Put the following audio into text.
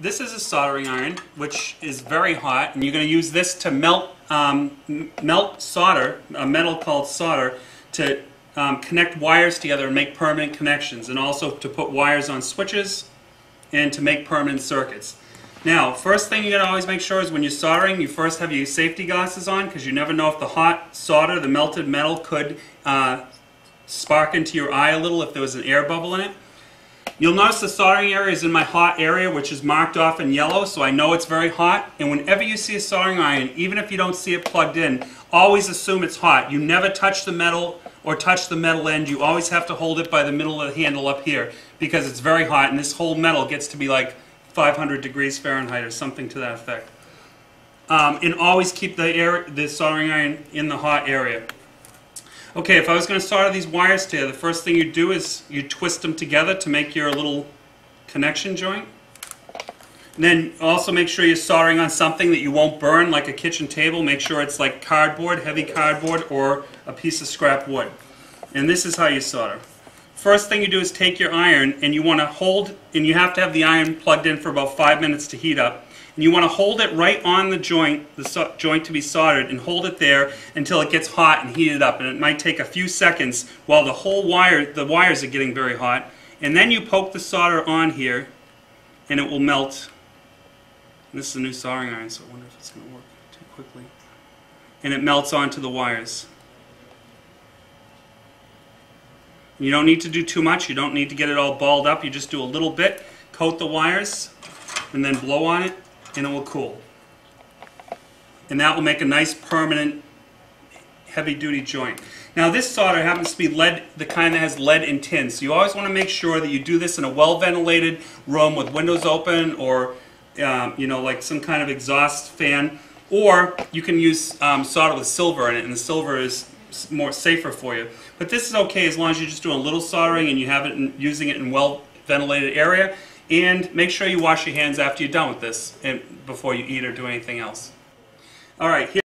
this is a soldering iron, which is very hot, and you're going to use this to melt um, melt solder, a metal called solder, to um, connect wires together and make permanent connections, and also to put wires on switches and to make permanent circuits. Now, first thing you gotta always make sure is when you're soldering, you first have your safety glasses on because you never know if the hot solder, the melted metal, could uh, spark into your eye a little if there was an air bubble in it. You'll notice the soldering area is in my hot area, which is marked off in yellow, so I know it's very hot. And whenever you see a soldering iron, even if you don't see it plugged in, always assume it's hot. You never touch the metal or touch the metal end. You always have to hold it by the middle of the handle up here because it's very hot, and this whole metal gets to be like 500 degrees Fahrenheit or something to that effect. Um, and always keep the air, the soldering iron in the hot area. Okay, if I was going to solder these wires together, the first thing you do is you twist them together to make your little connection joint. And then also make sure you're soldering on something that you won't burn, like a kitchen table. Make sure it's like cardboard, heavy cardboard, or a piece of scrap wood. And this is how you solder. First thing you do is take your iron and you want to hold, and you have to have the iron plugged in for about five minutes to heat up. And you want to hold it right on the joint, the so joint to be soldered, and hold it there until it gets hot and heated up. And it might take a few seconds while the whole wire, the wires are getting very hot. And then you poke the solder on here, and it will melt. And this is a new soldering iron, so I wonder if it's going to work too quickly. And it melts onto the wires. You don't need to do too much. You don't need to get it all balled up. You just do a little bit, coat the wires, and then blow on it, and it will cool. And that will make a nice permanent heavy-duty joint. Now this solder happens to be lead, the kind that has lead and tin. So you always want to make sure that you do this in a well-ventilated room with windows open or um, you know, like some kind of exhaust fan. Or you can use um, solder with silver in it, and the silver is more safer for you. But this is okay as long as you're just doing a little soldering and you have it in, using it in well ventilated area. And make sure you wash your hands after you're done with this and before you eat or do anything else. All right. Here